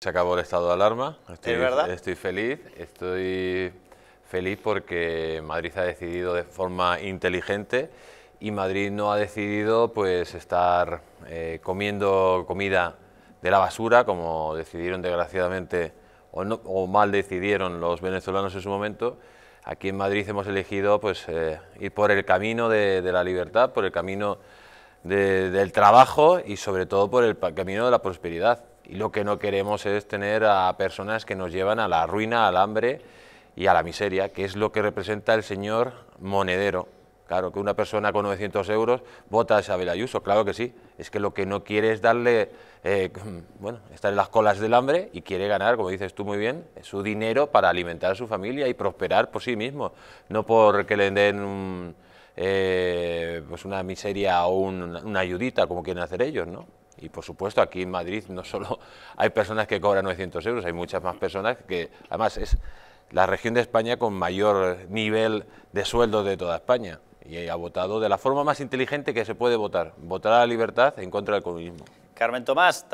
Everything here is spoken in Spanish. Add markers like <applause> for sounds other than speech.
Se acabó el estado de alarma. Estoy, ¿Es verdad? Estoy feliz. Estoy feliz porque Madrid ha decidido de forma inteligente y Madrid no ha decidido pues estar eh, comiendo comida de la basura como decidieron desgraciadamente o, no- o mal decidieron los venezolanos en su momento. Aquí en Madrid hemos elegido pues eh, ir por el camino de, de la libertad, por el camino de- del trabajo y sobre todo por el camino de la prosperidad. Y lo que no queremos es tener a personas que nos llevan a la ruina, al hambre y a la miseria, que es lo que representa el señor Monedero. Claro, que una persona con 900 euros vota a Isabel Ayuso, claro que sí. Es que lo que no quiere es darle, eh, <clears throat> bueno, estar en las colas del hambre y quiere ganar, como dices tú muy bien, su dinero para alimentar a su familia y prosperar por sí mismo, no porque le den un, eh, pues una miseria o un- una ayudita como quieren hacer ellos, ¿no? Y por supuesto aquí en Madrid no solo <laughs> hay personas que cobran 900 euros, hay muchas más personas que además es la región de España con mayor nivel de sueldo de toda España y ha votado de la forma más inteligente que se puede votar, votar a la libertad en contra del comunismo. Carmen Tomás,